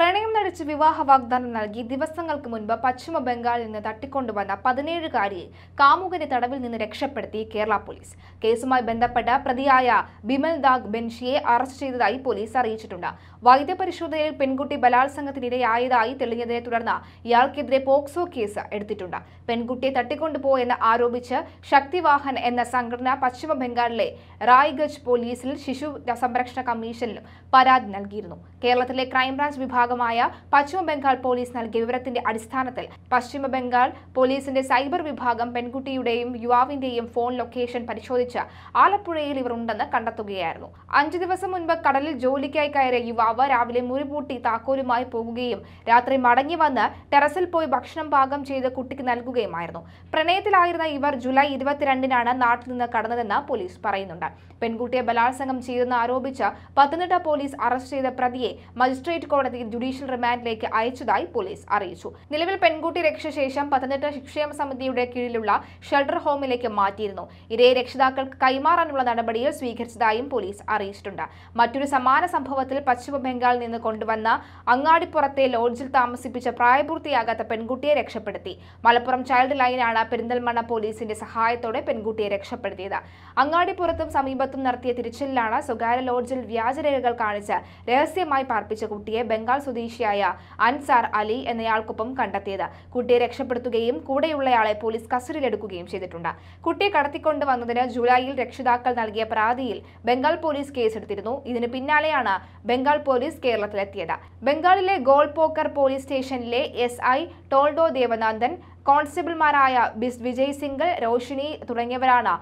പ്രണയം നടിച്ച് വിവാഹ വാഗ്ദാനം നൽകി ദിവസങ്ങൾക്ക് മുൻപ് പശ്ചിമ ബംഗാളിൽ നിന്ന് തട്ടിക്കൊണ്ടുവന്ന പതിനേഴുകാരിയെ കാമുകന്റെ തടവിൽ നിന്ന് രക്ഷപ്പെടുത്തി കേരള പോലീസ്. കേസുമായി ബന്ധപ്പെട്ട പ്രതിയായ ബിമൽ ദാഗ് ബെൻഷിയെ അറസ്റ്റ് ചെയ്തതായി പോലീസ് അറിയിച്ചിട്ടുണ്ട്. വൈദ്യപരിശോധനയിൽ പെൺകുട്ടി ബലാത്സംഗത്തിനിരയായതായി തെളിഞ്ഞതിനെ തുടർന്ന് ഇയാൾക്കെതിരെ പോക്സോ കേസ് എടുത്തിട്ടുണ്ട്. പെൺകുട്ടിയെ തട്ടിക്കൊണ്ടുപോയെന്ന് ആരോപിച്ച് ശക്തിവാഹൻ എന്ന സംഘടന പശ്ചിമ ബംഗാളിലെ റായ്ഗഞ്ച് പോലീസിൽ ശിശു സംരക്ഷണ കമ്മീഷനിലും പരാതി നൽകിയിരുന്നു. കേരളത്തിലെ ക്രൈംബ്രാഞ്ച് വിഭാഗമായ പശ്ചിമ ബംഗാൾ പോലീസ് നൽകിയ വിവരത്തിന്റെ അടിസ്ഥാനത്തിൽ പശ്ചിമ ബംഗാൾ പോലീസിന്റെ സൈബർ വിഭാഗം പെൺകുട്ടിയുടെയും യുവാവിന്റെയും ഫോൺ ലൊക്കേഷൻ പരിശോധിച്ച് ആലപ്പുഴയിൽ ഇവർ ഉണ്ടെന്ന് കണ്ടെത്തുകയായിരുന്നു. അഞ്ചു ദിവസം മുൻപ് കടലിൽ ജോലിക്കായി കയറിയ യുവാവ് രാവിലെ മുറിപൂട്ടി താക്കോലുമായി പോകുകയും രാത്രി മടങ്ങി വന്ന് ടെറസിൽ പോയി ഭക്ഷണം പാകം ചെയ്ത് കുട്ടിക്ക് നൽകുകയുമായിരുന്നു. പ്രണയത്തിലായിരുന്ന ഇവർ ജൂലൈ ഇരുപത്തിരണ്ടിനാണ് നാട്ടിൽ നിന്ന് കടന്നതെന്ന് പോലീസ് പറയുന്നുണ്ട്. പെൺകുട്ടിയെ ബലാത്സംഗം ചെയ്തെന്ന് ആരോപിച്ച് പത്തനംതിട്ട പോലീസ് അറസ്റ്റ് ചെയ്ത പ്രതിയെ മജിസ്ട്രേറ്റ് കോടതി ജുഡീഷ്യൽ റിമാൻഡിലേക്ക് അയച്ചതായി പോലീസ് അറിയിച്ചു. നിലവിൽ പെൺകുട്ടി രക്ഷ ശേഷം പത്തനംതിട്ട ശിക്ഷേമ സമിതിയുടെ കീഴിലുള്ള ഷെൽട്ടർ ഹോമിലേക്ക് മാറ്റിയിരുന്നു. ഇരയെ രക്ഷിതാക്കൾക്ക് കൈമാറാനുള്ള നടപടികൾ സ്വീകരിച്ചതായും പോലീസ് അറിയിച്ചിട്ടുണ്ട്. മറ്റൊരു സമാന സംഭവത്തിൽ പശ്ചിമ ബംഗാളിൽ നിന്ന് കൊണ്ടുവന്ന അങ്ങാടിപ്പുറത്തെ ലോഡ്ജിൽ താമസിപ്പിച്ച പ്രായപൂർത്തിയാകാത്ത പെൺകുട്ടിയെ രക്ഷപ്പെടുത്തി. മലപ്പുറം ചൈൽഡ് ലൈനാണ് പെരിന്തൽമണ്ണ പോലീസിന്റെ സഹായത്തോടെ പെൺകുട്ടിയെ രക്ഷപ്പെടുത്തിയത്. അങ്ങാടിപ്പുറത്തും സമീപത്തും നടത്തിയ തിരച്ചിലിലാണ് സ്വകാര്യ ലോഡ്ജിൽ വ്യാജരേഖകൾ കാണിച്ച് രഹസ്യമായി പാർപ്പിച്ച കുട്ടിയെ ബംഗാൾ സ്വദേശിയായ അൻസാർ അലി എന്നയാൾക്കൊപ്പം കണ്ടെത്തിയത്. കുട്ടിയെ രക്ഷപ്പെടുത്തുകയും കൂടെയുള്ളയാളെ പോലീസ് കസ്റ്റഡിയിലെടുക്കുകയും ചെയ്തിട്ടുണ്ട്. കുട്ടിയെ കടത്തിക്കൊണ്ട് വന്നതിന് ജൂലൈയിൽ രക്ഷിതാക്കൾ നൽകിയ പരാതിയിൽ ബംഗാൾ പോലീസ് കേസെടുത്തിരുന്നു. ഇതിന് പിന്നാലെയാണ് ബംഗാൾ പോലീസ് കേരളത്തിലെത്തിയത്. ബംഗാളിലെ ഗോൾ പോക്കർ പോലീസ് സ്റ്റേഷനിലെ എസ് ഐ ടോൾഡോ ദേവനന്ദൻ കോൺസ്റ്റബിൾമാരായ ബിസ് വിജയ് സിംഗൽ രോഷിനി തുടങ്ങിയവരാണ്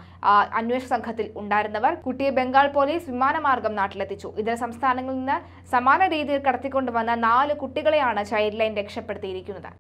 അന്വേഷണ സംഘത്തിൽ ഉണ്ടായിരുന്നവർ. കുട്ടിയെ ബംഗാൾ പോലീസ് വിമാനമാർഗം നാട്ടിലെത്തിച്ചു. ഇതര സംസ്ഥാനങ്ങളിൽ നിന്ന് സമാന രീതിയിൽ കടത്തിക്കൊണ്ടുവന്ന നാല് കുട്ടികളെയാണ് ചൈൽഡ് ലൈൻ രക്ഷപ്പെടുത്തിയിരിക്കുന്നത്.